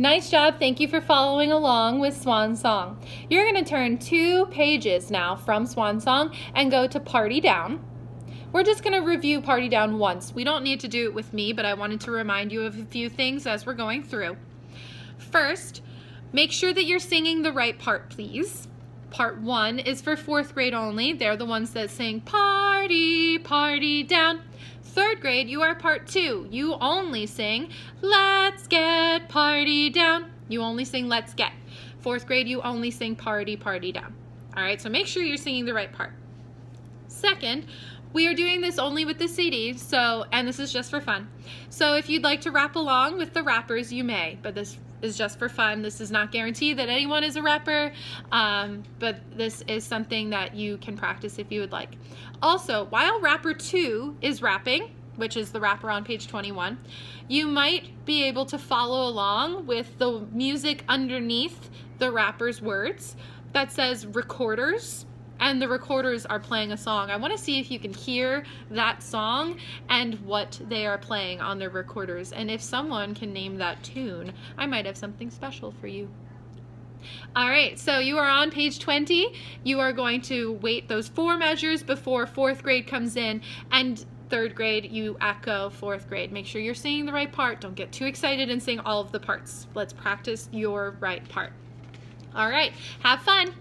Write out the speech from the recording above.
Nice job. Thank you for following along with Swan Song. You're going to turn two pages now from Swan Song and go to Party Down. We're just going to review Party Down once. We don't need to do it with me, but I wanted to remind you of a few things as we're going through. First, make sure that you're singing the right part, please. Part one is for fourth grade only. They're the ones that sing party, party down. Third grade, you are part two. You only sing let's get party down. You only sing let's get. Fourth grade, you only sing party, party down. All right, so make sure you're singing the right part. Second, we are doing this only with the CD, so, and this is just for fun. So if you'd like to rap along with the rappers, you may, but this is just for fun. This is not guaranteed that anyone is a rapper, um, but this is something that you can practice if you would like. Also, while rapper two is rapping, which is the rapper on page 21, you might be able to follow along with the music underneath the rapper's words that says recorders and the recorders are playing a song. I want to see if you can hear that song and what they are playing on their recorders. And if someone can name that tune, I might have something special for you. All right, so you are on page 20. You are going to wait those four measures before fourth grade comes in and third grade, you echo fourth grade. Make sure you're singing the right part. Don't get too excited and sing all of the parts. Let's practice your right part. All right, have fun.